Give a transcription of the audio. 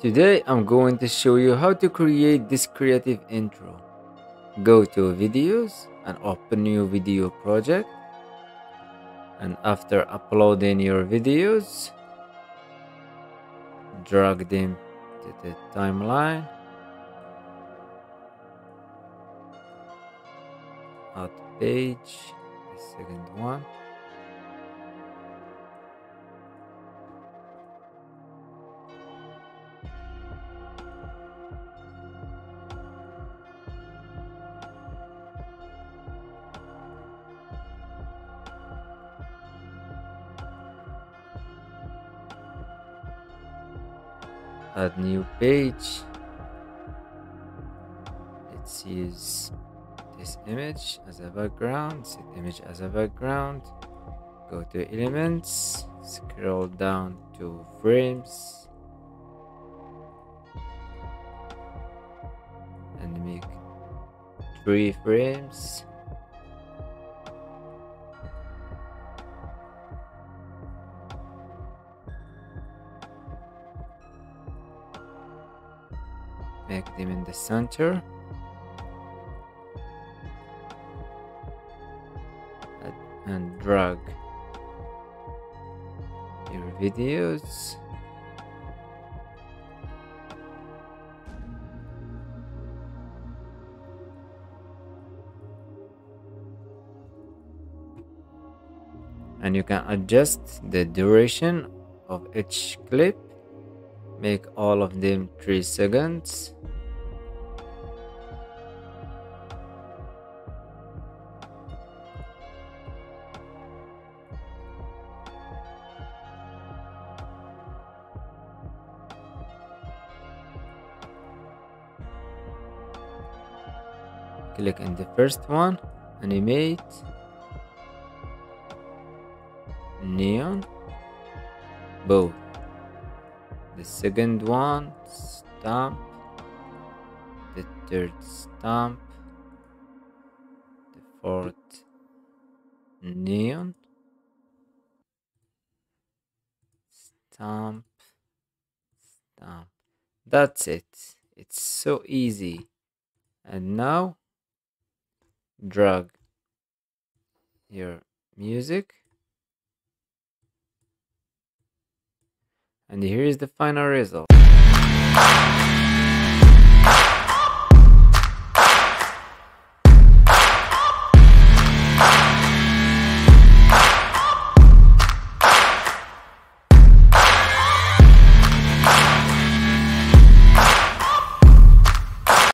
Today I'm going to show you how to create this creative intro. Go to videos and open new video project. And after uploading your videos, drag them to the timeline. Out page, the second one. Add new page. Let's use this image as a background set image as a background. Go to elements scroll down to frames. And make three frames make them in the center. And drag your videos. And you can adjust the duration of each clip make all of them 3 seconds. Click in the first one animate neon both the second one stamp. The third stamp. The fourth neon. Stamp stamp. That's it. It's so easy. And now drag your music and here is the final result